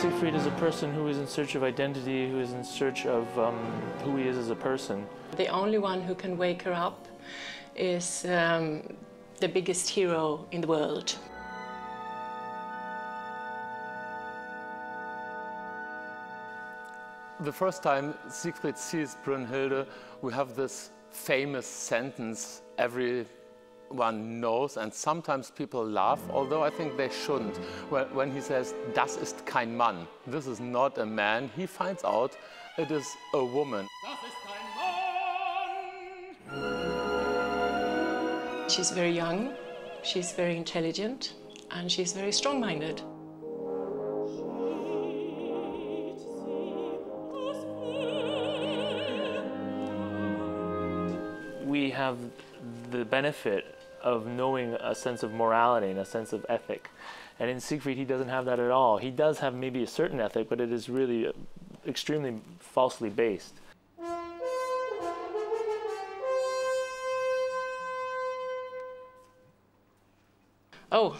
Siegfried is a person who is in search of identity, who is in search of um, who he is as a person. The only one who can wake her up is um, the biggest hero in the world. The first time Siegfried sees Brunhilde, we have this famous sentence everyone knows, and sometimes people laugh, although I think they shouldn't. When he says, Das ist kein Mann, this is not a man, he finds out it is a woman. She's very young, she's very intelligent, and she's very strong-minded. We have the benefit of knowing a sense of morality and a sense of ethic. And in Siegfried, he doesn't have that at all. He does have maybe a certain ethic, but it is really uh, extremely falsely based. oh,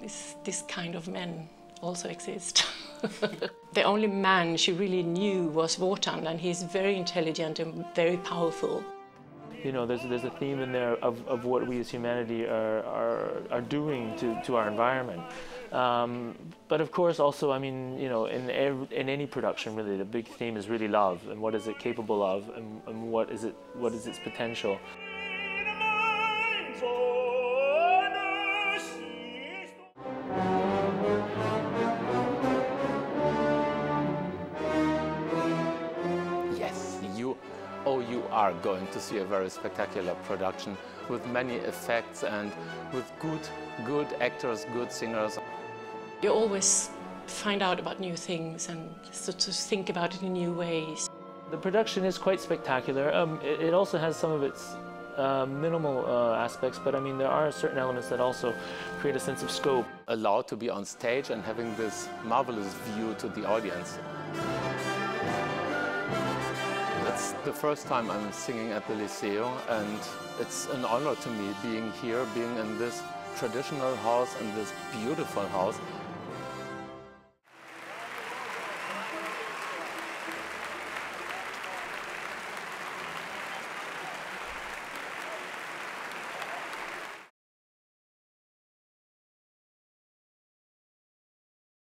this, this kind of men also exist. the only man she really knew was Wotan, and he's very intelligent and very powerful. You know, there's, there's a theme in there of, of what we as humanity are, are, are doing to, to our environment. Um, but of course, also, I mean, you know, in, every, in any production, really, the big theme is really love, and what is it capable of, and, and what, is it, what is its potential. You are going to see a very spectacular production with many effects and with good, good actors, good singers. You always find out about new things and sort to think about it in new ways. The production is quite spectacular. Um, it, it, also has some of its uh, minimal uh, aspects, but I mean there are certain elements that also create a sense of scope. Allowed to be on stage and having this marvelous view to the audience. The first time I'm singing at the Liceu and it's an honor to me being here, being in this traditional house, in this beautiful house.